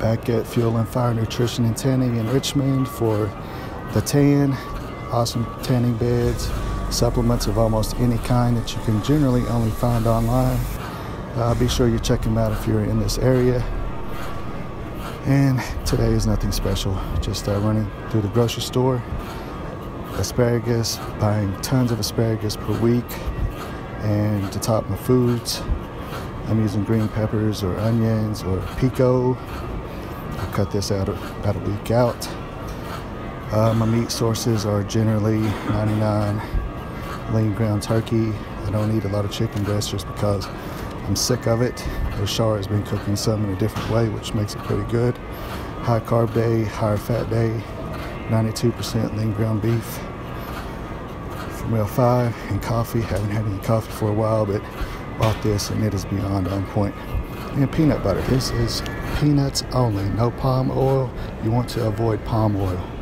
back at Fuel and Fire Nutrition and Tanning in Richmond for the tan. Awesome tanning beds, supplements of almost any kind that you can generally only find online. Uh, be sure you check them out if you're in this area. And today is nothing special, just uh, running through the grocery store. Asparagus, buying tons of asparagus per week. And to top my foods, I'm using green peppers or onions or pico. I cut this out about a week out. Uh, my meat sources are generally 99 lean ground turkey. I don't eat a lot of chicken breast just because I'm sick of it. Rashar has been cooking some in a different way, which makes it pretty good. High carb day, higher fat day, 92% lean ground beef. From L5 and coffee. Haven't had any coffee for a while, but bought this and it is beyond on point. And peanut butter. This is peanuts only, no palm oil. You want to avoid palm oil.